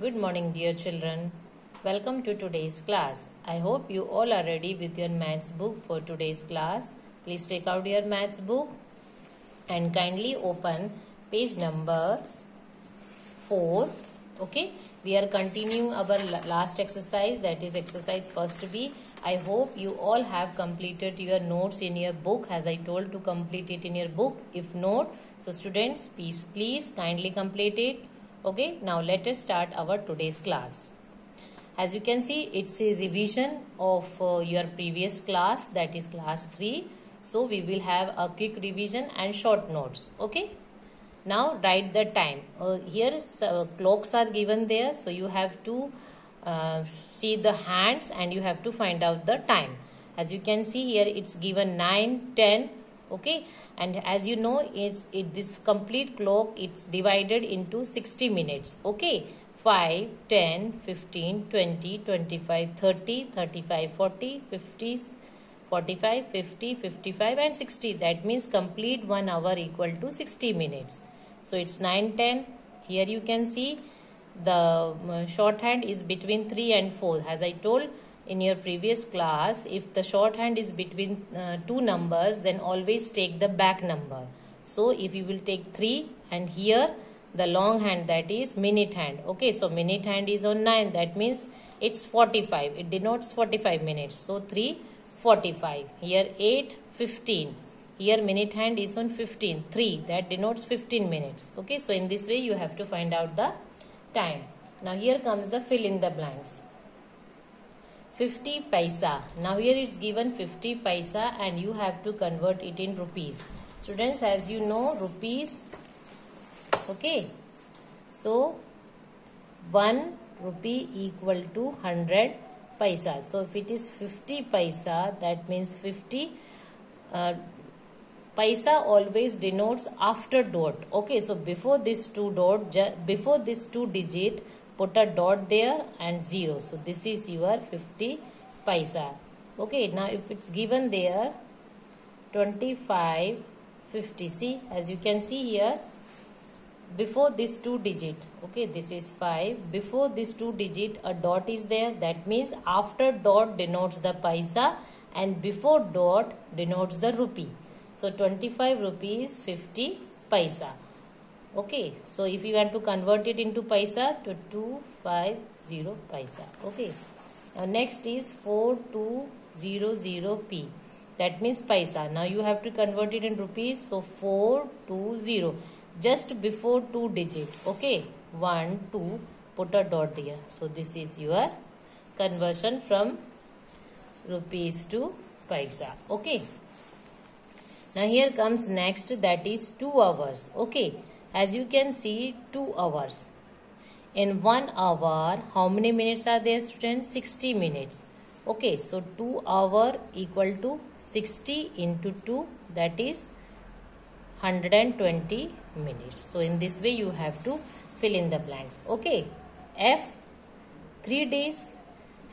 Good morning, dear children. Welcome to today's class. I hope you all are ready with your maths book for today's class. Please take out your maths book and kindly open page number 4. Okay, we are continuing our last exercise that is exercise first B. I hope you all have completed your notes in your book as I told to complete it in your book. If not, so students, please, please kindly complete it okay now let us start our today's class. As you can see it's a revision of uh, your previous class that is class 3 so we will have a quick revision and short notes okay? Now write the time. Uh, here uh, clocks are given there so you have to uh, see the hands and you have to find out the time. As you can see here it's given 9 10 okay? And as you know it, it this complete clock it's divided into 60 minutes. Okay? 5 10 15 20 25 30 35 40 50 45 50 55 and 60 that means complete 1 hour equal to 60 minutes. So it's 9 10 here you can see the uh, shorthand is between 3 and 4 as i told in your previous class if the shorthand is between uh, two numbers then always take the back number. So if you will take 3 and here the long hand that is minute hand. Okay so minute hand is on 9 that means it's 45 it denotes 45 minutes. So 3 45 here 8 15 here minute hand is on 15 3 that denotes 15 minutes. Okay so in this way you have to find out the time. Now here comes the fill in the blanks 50 paisa. Now here it's given 50 paisa and you have to convert it in rupees. Students as you know rupees okay. So 1 rupee equal to 100 paisa. So if it is 50 paisa that means 50 uh, paisa always denotes after dot. Okay so before this two dot before this two digit put a dot there and 0 so this is your 50 paisa. Okay now if it's given there 25 50 see as you can see here before this two digit okay this is 5 before this two digit a dot is there. That means after dot denotes the paisa and before dot denotes the rupee. So 25 rupees 50 paisa okay so if you want to convert it into paisa to 250 paisa. Okay now next is 4200p that means paisa. Now you have to convert it in rupees so 420 just before two digit okay? 1 2 put a dot there. So this is your conversion from rupees to paisa. Okay. Now here comes next that is 2 hours. Okay as you can see 2 hours. In 1 hour how many minutes are there students? 60 minutes. Okay so 2 hour equal to 60 into 2 that is 120 minutes. So in this way you have to fill in the blanks. Okay f 3 days.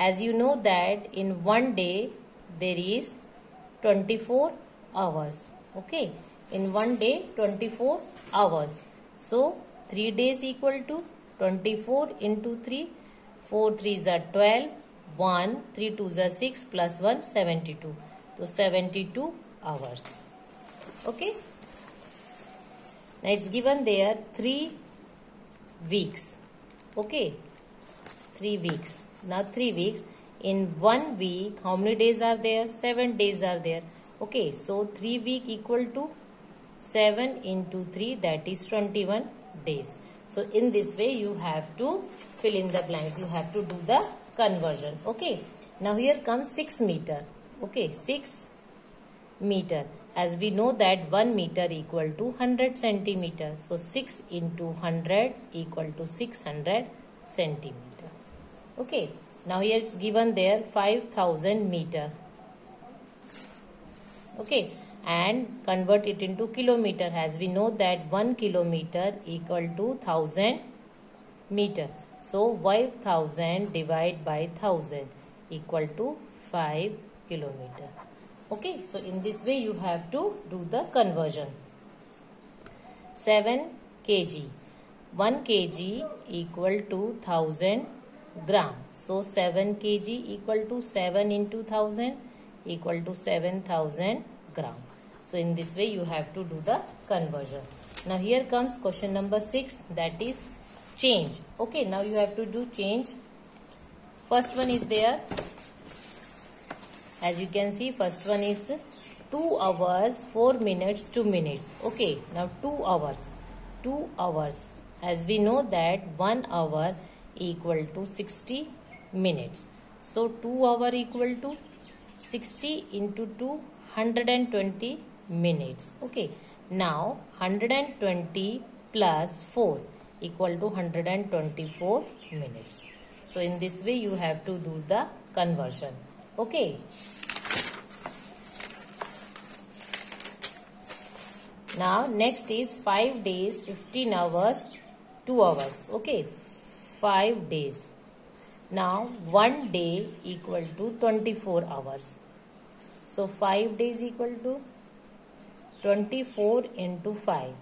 As you know that in one day there is 24 hours. Okay in one day 24 hours so 3 days equal to 24 into 3 4 3s are 12 1 3 2s are 6 plus 1 72 so 72 hours. Okay? Now it's given there 3 weeks. Okay? 3 weeks. Now 3 weeks. In one week how many days are there? 7 days are there. Okay? So 3 week equal to 7 into 3 that is 21 days. So in this way you have to fill in the blanks. You have to do the conversion. Okay. Now here comes 6 meter. Okay. 6 meter. As we know that 1 meter equal to 100 centimeter. So 6 into 100 equal to 600 centimeter. Okay. Now here it's given there 5000 meter. Okay and convert it into kilometer as we know that 1 kilometer equal to 1000 meter. So 5000 divided by 1000 equal to 5 kilometer. Okay, so in this way you have to do the conversion. 7 kg. 1 kg equal to 1000 gram. So 7 kg equal to 7 into 1000 equal to 7000 gram. So in this way you have to do the conversion. Now here comes question number 6 that is change. Okay now you have to do change. First one is there. As you can see first one is 2 hours 4 minutes 2 minutes. Okay now 2 hours. 2 hours as we know that 1 hour equal to 60 minutes. So 2 hour equal to 60 into 2 120 minutes. Okay. Now 120 plus 4 equal to 124 minutes. So in this way you have to do the conversion. Okay. Now next is 5 days 15 hours 2 hours okay 5 days now 1 day equal to 24 hours so 5 days equal to 24 into 5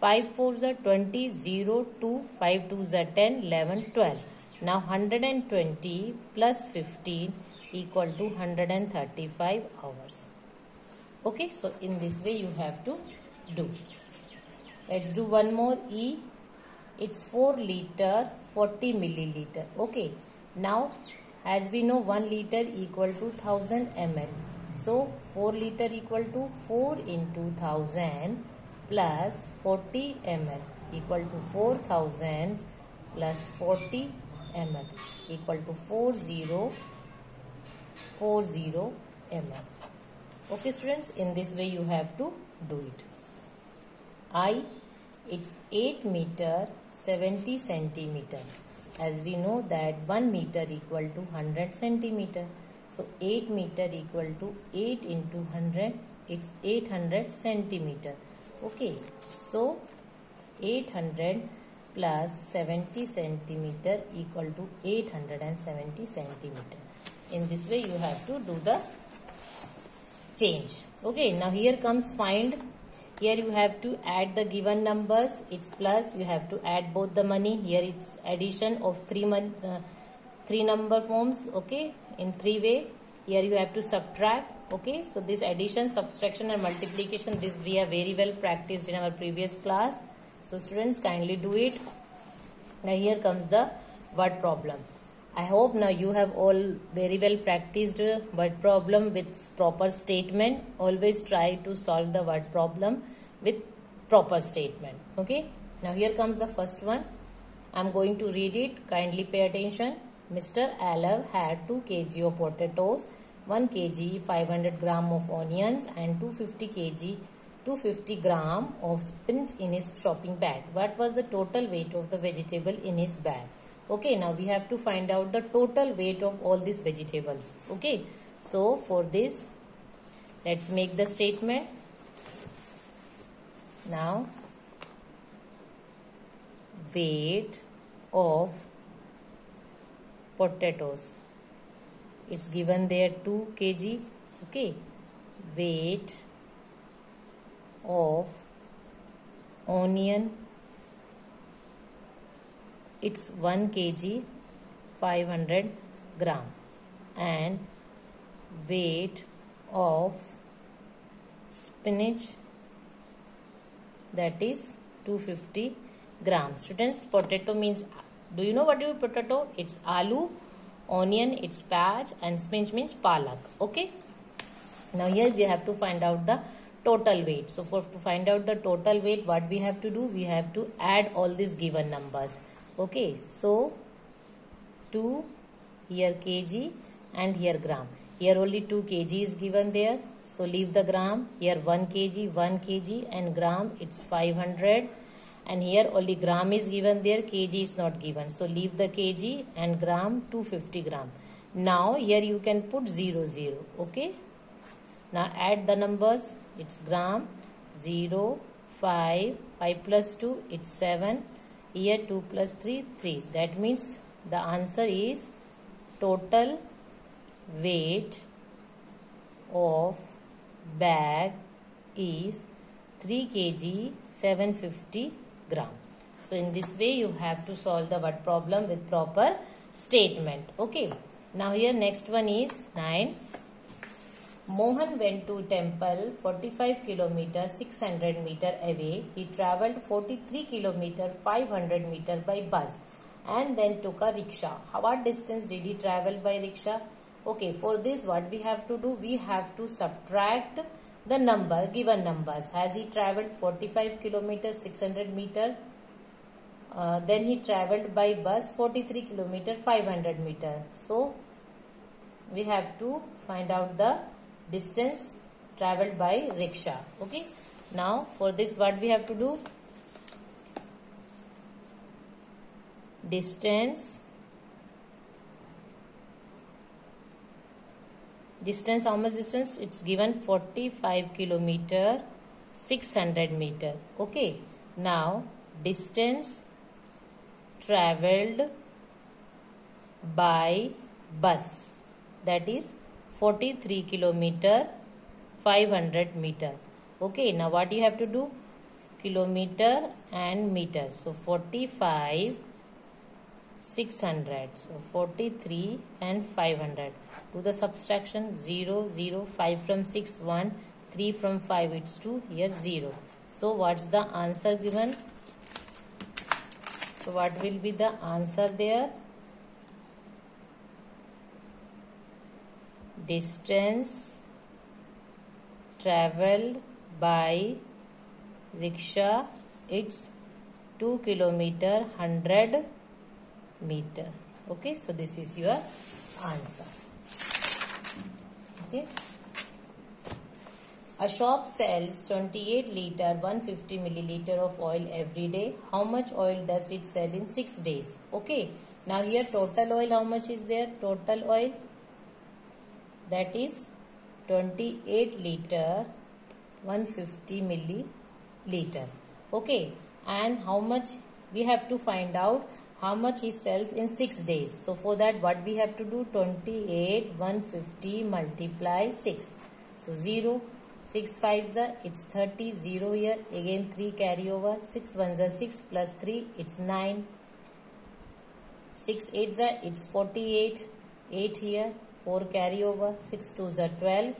5 4s are 20 0 2 5 2s are 10 11 12 now 120 plus 15 equal to 135 hours. Okay so in this way you have to do. Let's do one more e. It's 4 liter 40 milliliter. Okay now as we know 1 liter equal to 1000 ml so 4 liter equal to 4 into 1000 plus 40 ml equal to 4000 plus 40 ml equal to 40 40 ml okay students in this way you have to do it i it's 8 meter 70 centimeter. As we know that 1 meter equal to 100 centimeter. So 8 meter equal to 8 into 100. It's 800 centimeter. Okay. So 800 plus 70 centimeter equal to 870 centimeter. In this way you have to do the change. Okay. Now here comes find here you have to add the given numbers it's plus you have to add both the money here it's addition of three month uh, three number forms okay in three way here you have to subtract okay so this addition subtraction and multiplication this we have very well practiced in our previous class so students kindly do it now here comes the word problem I hope now you have all very well practiced word problem with proper statement. Always try to solve the word problem with proper statement. Okay. Now here comes the first one. I am going to read it. Kindly pay attention. Mr. Alav had 2 kg of potatoes, 1 kg 500 gram of onions and 250 kg 250 gram of spinach in his shopping bag. What was the total weight of the vegetable in his bag? okay now we have to find out the total weight of all these vegetables okay so for this let's make the statement now weight of potatoes. It's given there 2 kg okay weight of onion. It's 1 kg 500 gram. And weight of spinach that is 250 grams students potato means do you know what is potato it's aloo onion it's spinach and spinach means palak okay? Now here we have to find out the total weight. So for to find out the total weight what we have to do? We have to add all these given numbers okay? So 2 here kg and here gram. Here only 2 kg is given there. So leave the gram. Here 1 kg 1 kg and gram it's 500 and here only gram is given there kg is not given. So leave the kg and gram 250 gram. Now here you can put 0 0 okay? Now add the numbers. It's gram 0 5 5 plus 2 it's 7 here 2 plus 3, 3. That means the answer is total weight of bag is 3 kg 750 gram. So in this way you have to solve the word problem with proper statement. Okay. Now here next one is 9. Mohan went to temple 45 kilometer 600 meter away. He travelled 43 kilometer 500 meter by bus and then took a rickshaw. How what distance did he travel by rickshaw? Okay, for this what we have to do? We have to subtract the number, given numbers. Has he travelled 45 kilometers 600 meter? Uh, then he travelled by bus 43 kilometer 500 meter. So, we have to find out the distance travelled by rickshaw. Okay. Now, for this what we have to do? Distance distance how much distance? It's given 45 kilometer 600 meter. Okay. Now distance traveled by bus. That is 43 kilometer 500 meter. Okay. Now what you have to do? Kilometer and meter. So 45 600 so 43 and 500 do the subtraction 0 0 5 from 6 1 3 from 5 it's 2 here 0 so what's the answer given? So what will be the answer there? Distance traveled by rickshaw it's 2 kilometer 100 meter. Okay so this is your answer. Okay. A shop sells 28 liter 150 milliliter of oil every day. How much oil does it sell in 6 days? Okay now here total oil how much is there? Total oil that is 28 liter 150 milliliter. Okay and how much? We have to find out how much he sells in 6 days. So for that what we have to do? 28 150 multiply 6. So 0 6 5s are it's 30 0 here. Again 3 carry over. 6 1s are 6 plus 3 it's 9 6 8s are it's 48 8 here 4 carry over. 6 2s are 12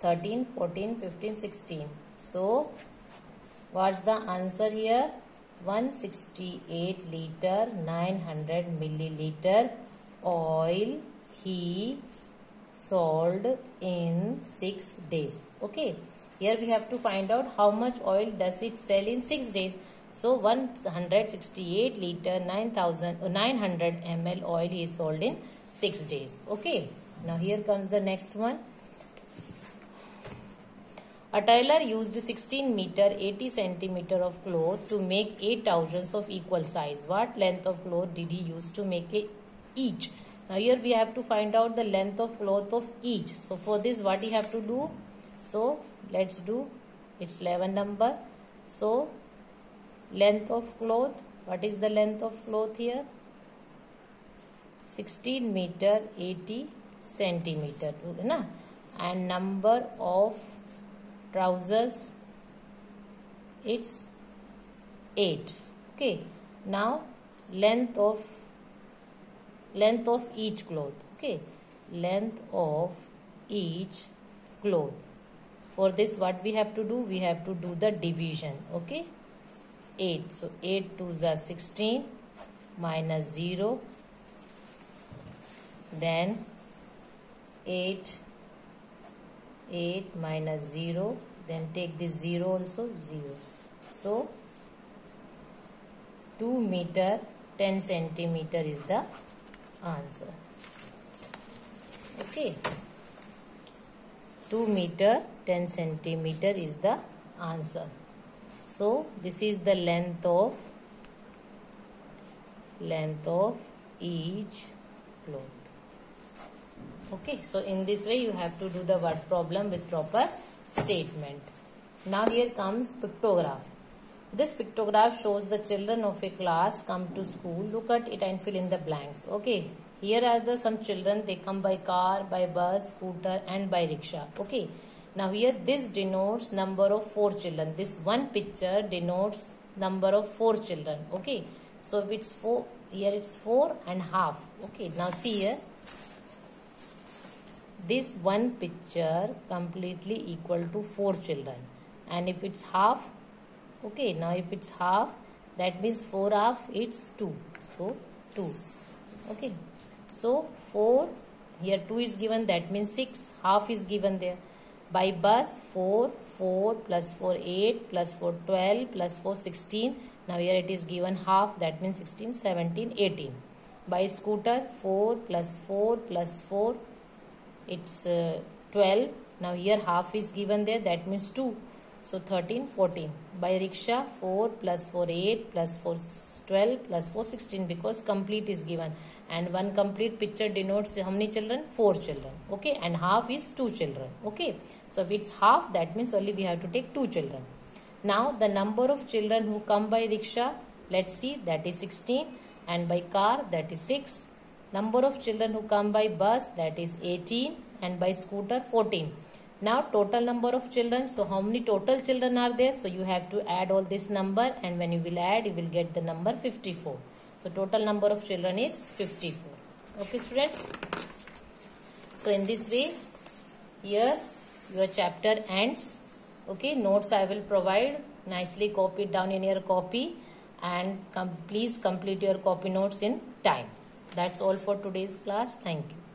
13 14 15 16 so what's the answer here 168 liter 900 milliliter oil he sold in 6 days. Okay here we have to find out how much oil does it sell in 6 days. So 168 liter 9000 uh, 900 ml oil he sold in 6 days. Okay now here comes the next one a tailor used 16 meter 80 centimeter of cloth to make 8 trousers of equal size. What length of cloth did he use to make it each? Now here we have to find out the length of cloth of each. So for this what he have to do? So let's do its 11 number. So length of cloth. What is the length of cloth here? 16 meter 80 centimeter. And number of trousers it's 8 okay now length of length of each cloth. Okay length of each cloth. For this what we have to do? We have to do the division. Okay 8 so 8 2s are 16 minus 0 then 8 8 minus 0 then take this 0 also 0 so 2 meter 10 centimeter is the answer. Okay. 2 meter 10 centimeter is the answer. So this is the length of length of each cloth okay so in this way you have to do the word problem with proper statement. Now here comes pictograph. This pictograph shows the children of a class come to school. Look at it and fill in the blanks. Okay here are the some children they come by car by bus scooter and by rickshaw. Okay now here this denotes number of four children. This one picture denotes number of four children. Okay so if it's four here it's four and half. Okay now see here this one picture completely equal to four children. And if it's half okay now if it's half that means 4 half it's 2 so 2 okay. So 4 here 2 is given that means 6 half is given there. By bus 4 4 plus 4 8 plus 4 12 plus 4 16 now here it is given half that means 16 17 18 by scooter 4 plus 4 plus 4 it's uh, 12 now here half is given there. That means 2 so 13 14 by rickshaw 4 plus 4 8 plus 4 12 plus 4 16 because complete is given. And one complete picture denotes how many children? 4 children. Okay? And half is 2 children. Okay? So if it's half that means only we have to take 2 children. Now the number of children who come by rickshaw let's see that is 16 and by car that is 6 number of children who come by bus that is 18 and by scooter 14 now total number of children. So how many total children are there? So you have to add all this number and when you will add you will get the number 54. So total number of children is 54. Okay students. So in this way here your chapter ends. Okay notes I will provide nicely copied down in your copy and com please complete your copy notes in time. That's all for today's class. Thank you.